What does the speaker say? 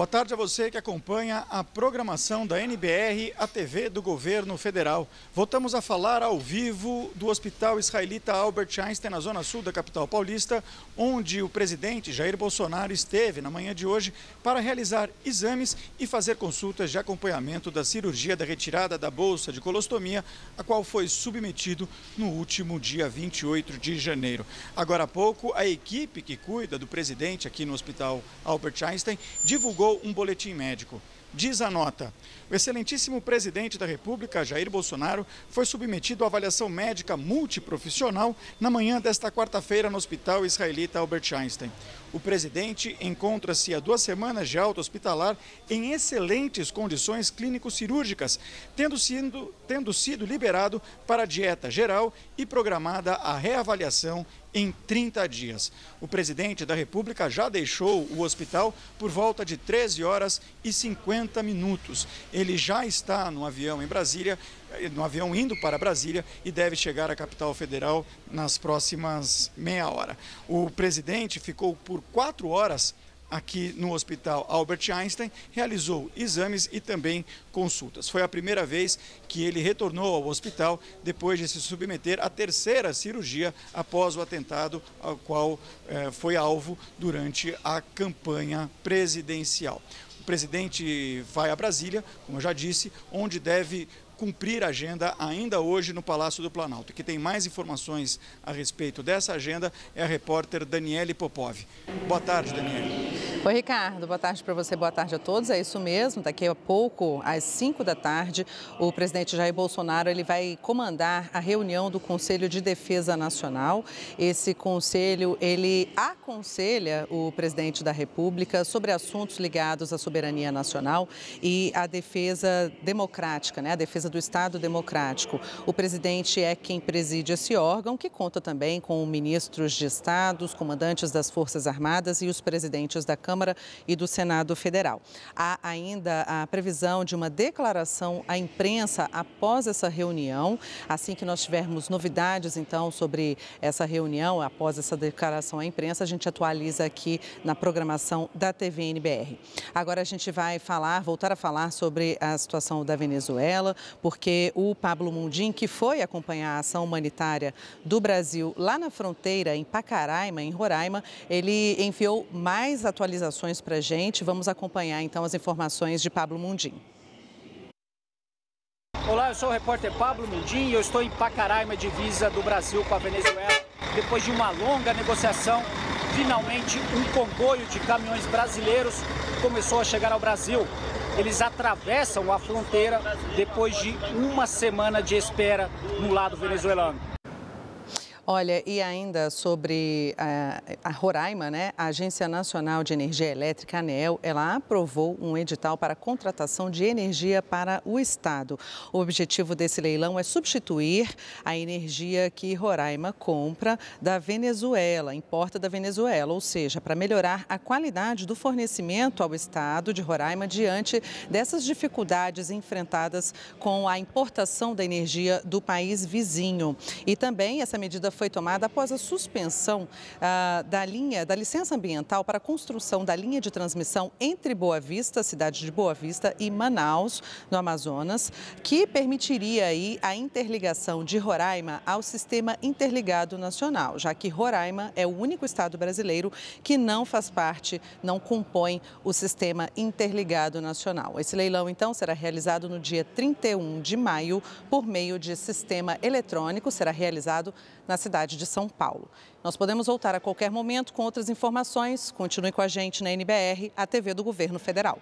Boa tarde a você que acompanha a programação da NBR, a TV do governo federal. Voltamos a falar ao vivo do Hospital Israelita Albert Einstein, na zona sul da capital paulista, onde o presidente Jair Bolsonaro esteve na manhã de hoje para realizar exames e fazer consultas de acompanhamento da cirurgia da retirada da bolsa de colostomia, a qual foi submetido no último dia 28 de janeiro. Agora há pouco, a equipe que cuida do presidente aqui no Hospital Albert Einstein divulgou um boletim médico. Diz a nota: o excelentíssimo presidente da República, Jair Bolsonaro, foi submetido à avaliação médica multiprofissional na manhã desta quarta-feira no Hospital Israelita Albert Einstein. O presidente encontra-se há duas semanas de alta hospitalar em excelentes condições clínico-cirúrgicas, tendo sido, tendo sido liberado para dieta geral e programada a reavaliação em 30 dias. O presidente da República já deixou o hospital por volta de 13 horas e 50 minutos. Ele já está no avião em Brasília, no avião indo para Brasília e deve chegar à capital federal nas próximas meia hora. O presidente ficou por quatro horas aqui no Hospital Albert Einstein, realizou exames e também consultas. Foi a primeira vez que ele retornou ao hospital depois de se submeter à terceira cirurgia após o atentado ao qual eh, foi alvo durante a campanha presidencial. O presidente vai a Brasília, como eu já disse, onde deve cumprir a agenda ainda hoje no Palácio do Planalto. Que tem mais informações a respeito dessa agenda é a repórter Daniele Popov. Boa tarde, Daniele. Oi, Ricardo. Boa tarde para você, boa tarde a todos. É isso mesmo. Daqui a pouco, às 5 da tarde, o presidente Jair Bolsonaro ele vai comandar a reunião do Conselho de Defesa Nacional. Esse conselho ele aconselha o presidente da República sobre assuntos ligados à soberania nacional e à defesa democrática, né? A defesa do Estado Democrático. O presidente é quem preside esse órgão, que conta também com ministros de Estados, comandantes das Forças Armadas e os presidentes da Câmara e do Senado Federal. Há ainda a previsão de uma declaração à imprensa após essa reunião. Assim que nós tivermos novidades, então, sobre essa reunião, após essa declaração à imprensa, a gente atualiza aqui na programação da TV NBR. Agora a gente vai falar, voltar a falar sobre a situação da Venezuela, porque o Pablo Mundim, que foi acompanhar a ação humanitária do Brasil lá na fronteira, em Pacaraima, em Roraima, ele enviou mais atualizações para a gente. Vamos acompanhar então as informações de Pablo Mundim. Olá, eu sou o repórter Pablo Mundim e eu estou em Pacaraima, divisa do Brasil com a Venezuela. Depois de uma longa negociação, finalmente um comboio de caminhões brasileiros começou a chegar ao Brasil eles atravessam a fronteira depois de uma semana de espera no lado venezuelano. Olha, e ainda sobre a, eh, a Roraima, né? A Agência Nacional de Energia Elétrica, ANEEL, ela aprovou um edital para contratação de energia para o Estado. O objetivo desse leilão é substituir a energia que Roraima compra da Venezuela, importa da Venezuela, ou seja, para melhorar a qualidade do fornecimento ao Estado de Roraima diante dessas dificuldades enfrentadas com a importação da energia do país vizinho. E também essa medida foi tomada após a suspensão ah, da linha, da licença ambiental para a construção da linha de transmissão entre Boa Vista, cidade de Boa Vista, e Manaus, no Amazonas, que permitiria aí a interligação de Roraima ao sistema interligado nacional, já que Roraima é o único estado brasileiro que não faz parte, não compõe o sistema interligado nacional. Esse leilão, então, será realizado no dia 31 de maio por meio de sistema eletrônico, será realizado na cidade de São Paulo. Nós podemos voltar a qualquer momento com outras informações. Continue com a gente na NBR, a TV do Governo Federal.